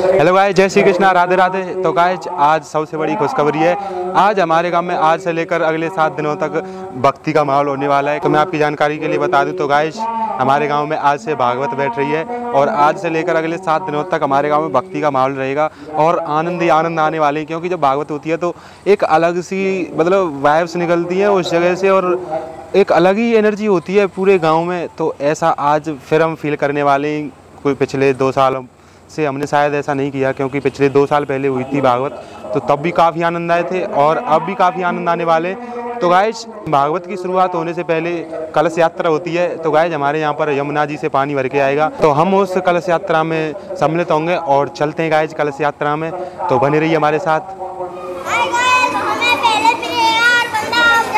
Hello guys जय श्री कृष्णा, राधे राधे। तो guys आज सबसे बड़ी खुशखबरी है। आज हमारे गाँव में आज से लेकर अगले सात दिनों तक भक्ति का माहौल होने वाला है। तो मैं आपकी जानकारी के लिए बता दूँ तो गाइस हमारे गाँव में आज से भागवत बैठ रही है और आज से लेकर अगले सात दिनों तक हमारे गाँव में भक्ति का माहौल रहेगा और आनंद ही आनंद आने वाले हैं, क्योंकि जब भागवत होती है तो एक अलग सी मतलब वाइब्स निकलती हैं उस जगह से और एक अलग ही एनर्जी होती है पूरे गाँव में। तो ऐसा आज फिर हम फील करने वाले कोई पिछले दो साल से हमने शायद ऐसा नहीं किया क्योंकि पिछले दो साल पहले हुई थी भागवत तो तब भी काफ़ी आनंद आए थे और अब भी काफ़ी आनंद आने वाले तो गाइज़ भागवत की शुरुआत होने से पहले कलश यात्रा होती है तो गाइज़ हमारे यहाँ पर यमुना जी से पानी भर के आएगा। तो हम उस कलश यात्रा में सम्मिलित होंगे और चलते हैं गाइज़ कलश यात्रा में। तो बने रहिए हमारे साथ।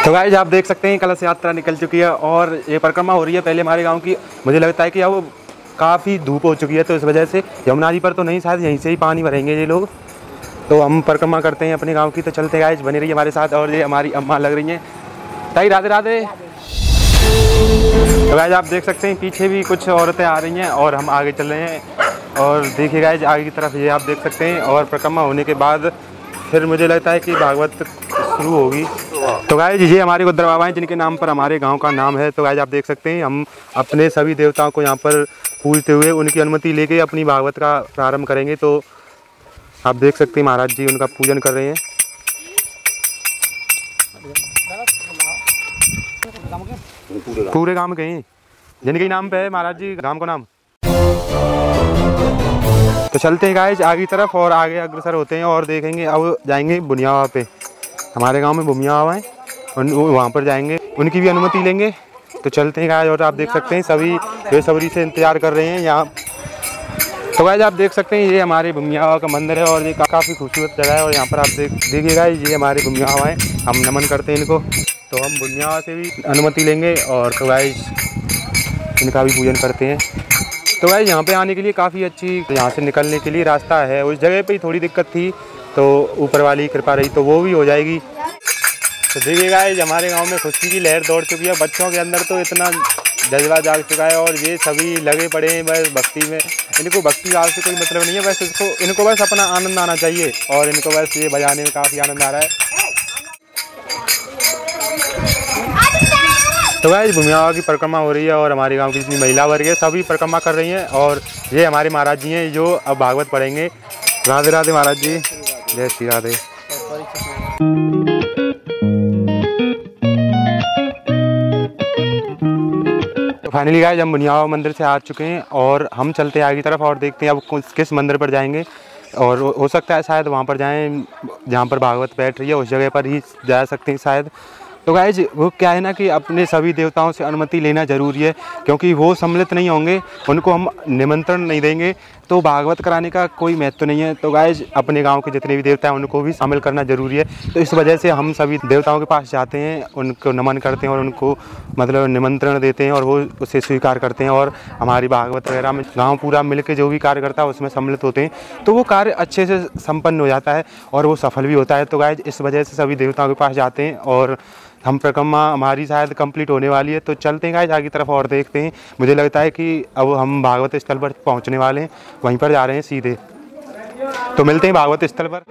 तो गाइज़ आप देख सकते हैं कलश यात्रा निकल चुकी है और ये परिक्रमा हो रही है पहले हमारे गाँव की। मुझे लगता है कि अब काफ़ी धूप हो चुकी है तो इस वजह से यमुना जी पर तो नहीं, शायद यहीं से ही पानी भरेंगे ये लोग। तो हम परिक्रमा करते हैं अपने गाँव की तो चलते गाइज़ बनी रही हमारे साथ, और ये हमारी अम्मा लग रही हैं। ताई, राधे राधे। तो गाइज़ आप देख सकते हैं, पीछे भी कुछ औरतें आ रही हैं, और हम आगे चल रहे हैं। और देखिए गाइज़ आगे की तरफ़ ये आप देख सकते हैं, और परिक्रमा होने के बाद फिर मुझे लगता है कि भागवत शुरू होगी। तो गाय ये हमारे गुद्र बाबा हैं, जिनके नाम पर हमारे गाँव का नाम है। तो गाय आप देख सकते हैं, हम अपने सभी देवताओं को यहाँ पर पूजते हुए उनकी अनुमति लेके अपनी भागवत का प्रारंभ करेंगे। तो आप देख सकते हैं महाराज जी उनका पूजन कर रहे हैं। पूरे गाँव कहीं? जिनके नाम पे है महाराज जी, गाँव का नाम? तो चलते हैं गाइज़ आगे तरफ़ और आगे अग्रसर होते हैं और देखेंगे, अब जाएँगे बुनियावा पे। हमारे गाँव में बुनियावा है वहाँ पर जाएँगे। उनकी भी अनुमति लेंगे। तो चलते हैं गाइज़ और आप देख सकते हैं सभी बेसब्री से इंतज़ार कर रहे हैं यहाँ। तो गाइज़ आप देख सकते हैं ये हमारे बुमियावा का मंदिर है, और ये काफ़ी खूबसूरत जगह है, और यहाँ पर आप देख देखिएगा ये हमारे बुमियावा है। हम नमन करते हैं इनको। तो हम बुनियावा से भी अनुमति लेंगे, और तो गाइज़ इनका भी पूजन करते हैं। तो गाइज़ यहाँ पे आने के लिए काफ़ी अच्छी, यहाँ से निकलने के लिए रास्ता है। उस जगह पे ही थोड़ी दिक्कत थी तो ऊपर वाली कृपा रही तो वो भी हो जाएगी। तो देखिए गाइज़ हमारे गाँव में खुशी की लहर दौड़ चुकी है। बच्चों के अंदर तो इतना जज्बा जाग चुका है और ये सभी लगे पड़े हैं बस भक्ति में। इनको भक्ति भाव से कोई मतलब नहीं है, बस इसको, इनको बस अपना आनंद आना चाहिए और इनको बस ये बजाने में काफ़ी आनंद आ रहा है। तो भाई भूमिया की परिक्रमा हो रही है और हमारे गाँव की जितनी महिला वर्ग है, सभी परिक्रमा कर रही हैं और ये हमारे महाराज जी हैं, जो अब भागवत पढ़ेंगे। राधे राधे महाराज जी। जय श्री राधे। फाइनली गाइज़ हम बुनियावा मंदिर से आ चुके हैं और हम चलते हैं आगे तरफ़ और देखते हैं अब किस मंदिर पर जाएँगे। और हो सकता है शायद वहाँ पर जाएँ, जहाँ पर भागवत बैठ रही है, उस जगह पर ही जा सकते हैं शायद। तो गाइज़ वो क्या है ना कि अपने सभी देवताओं से अनुमति लेना ज़रूरी है, क्योंकि वो सम्मिलित नहीं होंगे, उनको हम निमंत्रण नहीं देंगे। तो भागवत कराने का कोई महत्व तो नहीं है। तो गाइज़ अपने गाँव के जितने भी देवता हैं, उनको भी शामिल करना ज़रूरी है। तो इस वजह से हम सभी देवताओं के पास जाते हैं, उनको नमन करते हैं और उनको मतलब निमंत्रण देते हैं और वो उसे स्वीकार करते हैं। और हमारी भागवत वगैरह में गाँव पूरा मिल जो भी कार्य करता है, उसमें सम्मिलित होते हैं। तो वो कार्य अच्छे से संपन्न हो जाता है और वो सफल भी होता है। तो गाइज़ इस वजह से सभी देवताओं के पास जाते हैं और हम परिक्रमा हमारी शायद कंप्लीट होने वाली है तो चलते हैं गाइज़ आगे तरफ़ और देखते हैं। मुझे लगता है कि अब हम भागवत स्थल पर पहुँचने वाले हैं, वहीं पर जा रहे हैं सीधे। तो मिलते हैं भागवत स्थल पर।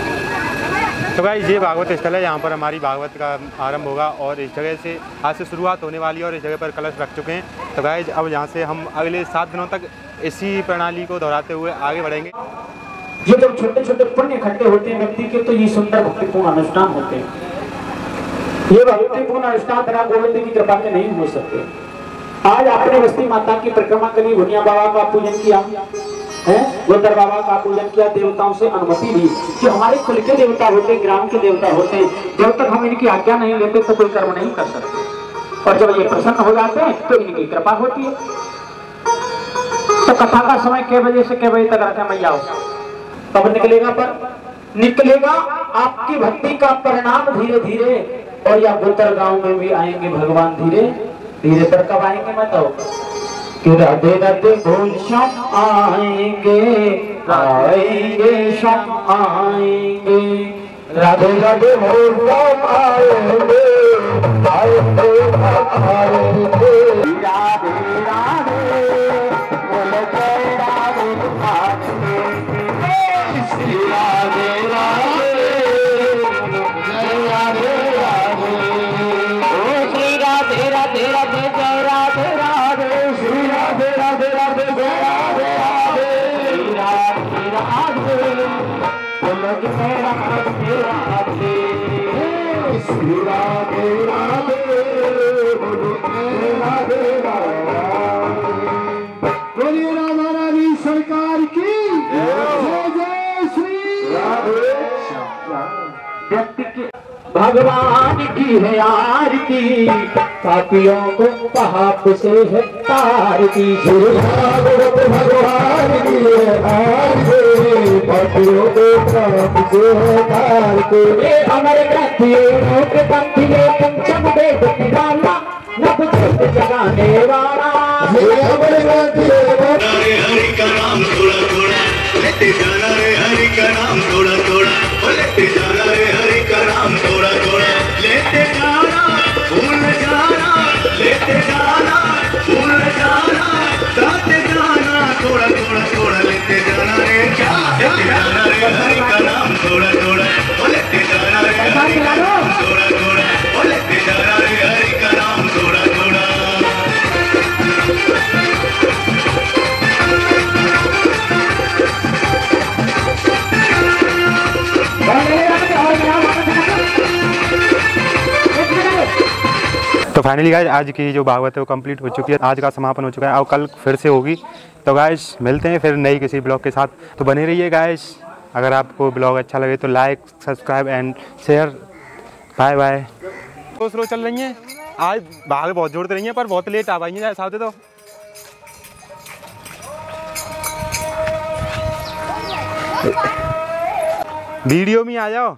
तो भाई ये भागवत स्थल है, यहाँ पर हमारी भागवत का आरंभ होगा और इस जगह से आज से शुरुआत होने वाली है और इस जगह पर कलश रख चुके हैं। तो भाई अब यहाँ से हम अगले सात दिनों तक इसी प्रणाली को दोहराते हुए आगे बढ़ेंगे। ये जब छोटे छोटे पुण्य इकट्ठे होते हैं व्यक्ति के तो ये सुंदर भक्तिपूर्ण अनुष्ठान होते हैं। ये भक्तिपूर्ण अनुष्ठान बिना गोविंद की कृपा के नहीं हो सकते। आज आपने बस्ती माता की परिक्रमा करी भुनिया बाबा का पूजन किया। बाबा का पूजन किया, देवताओं से अनुमति ली कि हमारे कुल के देवता होते, ग्राम के देवता होते, जब तक हम इनकी आज्ञा नहीं लेते तो कोई कर्म नहीं कर सकते। और जब ये प्रसन्न हो जाते हैं तो इनकी कृपा होती है। तो कथा का समय कै बजे से कै बजे तक रखे मैया निकलेगा पर, निकलेगा आपकी भक्ति का परिणाम धीरे धीरे और या गोतर गाँव में भी आएँगे भगवान धीरे धीरे पर कब आएँगे बताओ कि राधे राधे बोल श्याम आएँगे आएँगे श्याम आएँगे राधे राधे बोल श्याम आएँगे आएँगे आएँगे भगवान की है आरती। पापियों को पाप से है तारती भागवत भगवान की है आरती पतियों को प्राप्त से तार को ये अमर ग्रंथिये लोक पंथिये पंचम वेद निराला नव जोत जगाने वाला। ये अमर गांधी रे हरि का नाम थोड़ा थोड़ा लेते जाना रे हरि का नाम थोड़ा थोड़ा लेते जाना रे हरि का नाम थोड़ा तो फाइनली गाइज़ आज की जो भागवत है वो कंप्लीट हो चुकी है, आज का समापन हो चुका है। और कल फिर से होगी। तो गाइज़ मिलते हैं फिर नई किसी ब्लॉग के साथ। तो बने रहिए गाइज़ अगर आपको ब्लॉग अच्छा लगे तो like subscribe and share bye bye तो स्लो चल रही हैं। आज भाग बहुत जोड़ते रही हैं, पर बहुत लेट आ पाई साथ तो। वीडियो में आ जाओ।